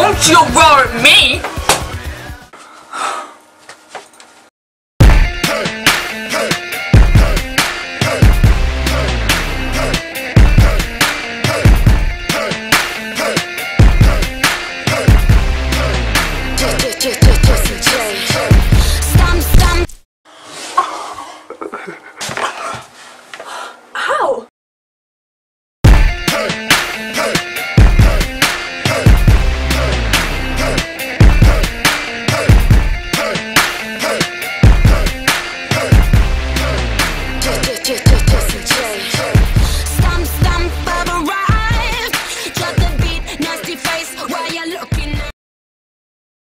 Don't you roar at me! Stam. you just